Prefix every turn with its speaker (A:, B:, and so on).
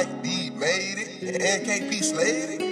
A: Mike D made it, and NKP slayed it.